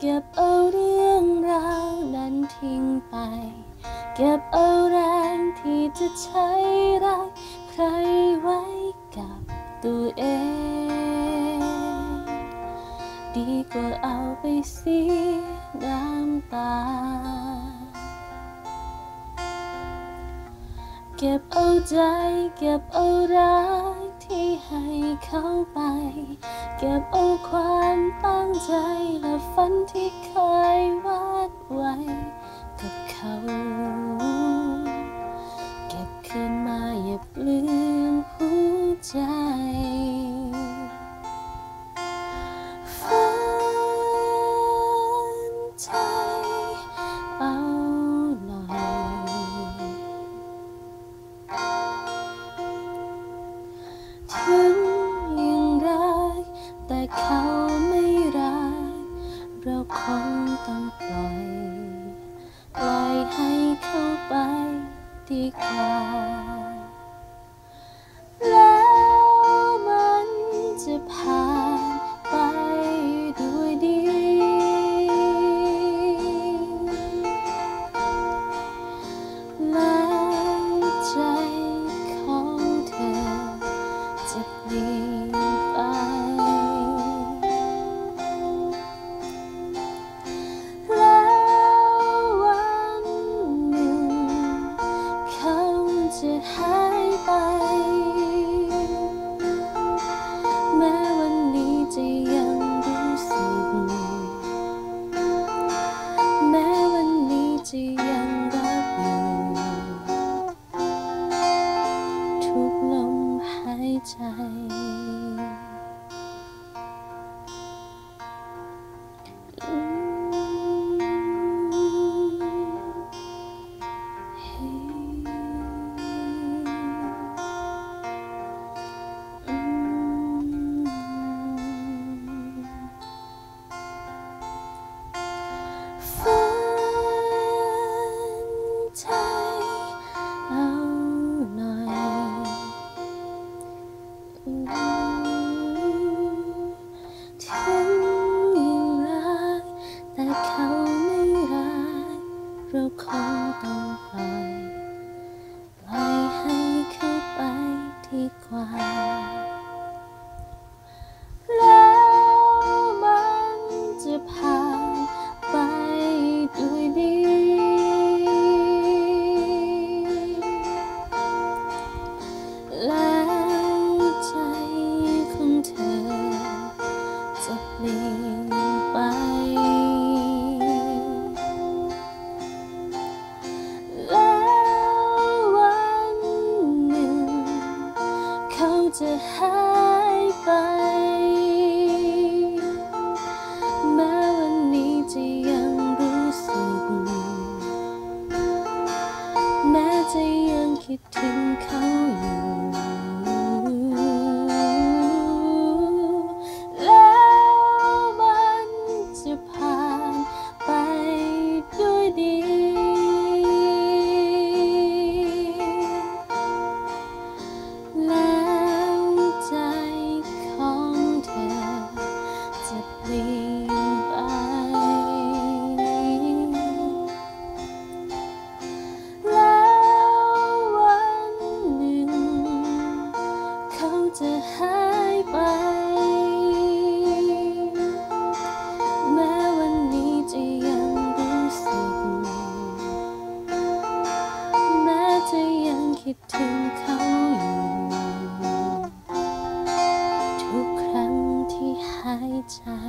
เก็บเอาเรื่องราวนั้นทิ้งไป เก็บเอาแรงที่จะใช้รักใครไว้กับตัวเอง ดีกว่าเอาไปเสียน้ำตา เก็บเอาใจ เก็บเอารัก ที่ให้เขาไป เก็บเอาความตั้งใจและฝันที่เคยวาดไว้กับเขา เก็บคืนมาอย่าลืมหัวใจ เขาไม่รัก เราคงต้องปล่อย ปล่อยให้เขาไปดีกว่า จะห งต้องปล่อยปล่อยให้เข้าไปดีกว่า ถึงา